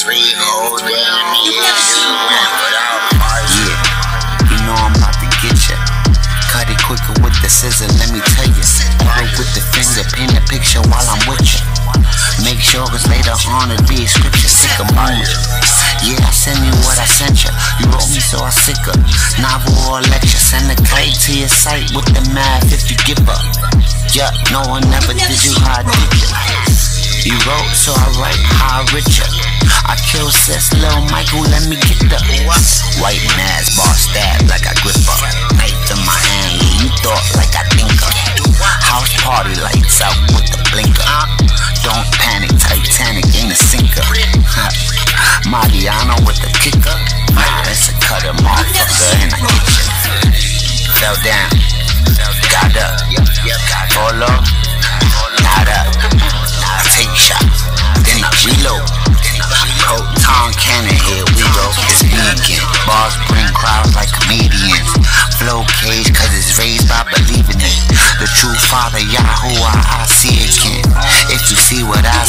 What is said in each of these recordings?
three hoes with me, you you quicker with the scissor, let me tell ya. Roll with the finger, paint a picture while I'm with ya. Make sure cause later on it be scripture, sick of mood. Yeah, I send you what I sent. You so I sick her. Novel or lecture, send a kite to your site with the math if you give up. Yeah, no one ever did you how I. You wrote, so I write how I rich. I kill sis, little Michael, let me get the white mask, bar stab like I grip up. Knife in my hand, yeah, you thought like I think up. House party lights out with the blinker. Don't The kicker. Nah, it's a cutter, motherfucker, and I get ya. Fell down, got up, fall off, not up. I take shots, then I reload. Proton cannon, here we go. It's me again. Bars bring crowds like comedians. Flow cage, cause it's raised by believing it. The true father, Yahuwah, I see again. If you see what I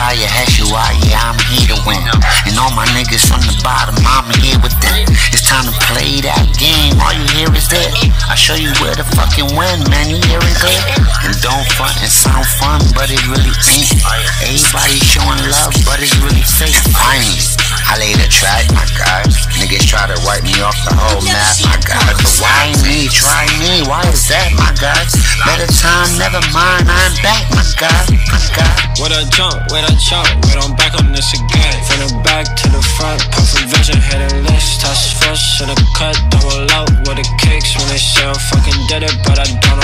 Sent by your Yeshua, yeah, I'm here to win. And all my niggas from the bottom, I'm here with them. It's time to play that game. All you hear is that. I show you where to fucking win, man. You hear it there? And don't front and sound fun, but it really ain't. Everybody showing love, but it's really fake. Finally, I laid a track, my God. Niggas try to wipe me off the whole map, my God. But why me? Try me. Why is that, my God? Better time, never mind. I'm back, my God, my God. With a jump, with a chop, but I'm back on this again. From the back to the front, puffin' vision, hit a list. Touch fresh, shoulda cut, double out with the kicks when they sell. Fucking did it, but I don't.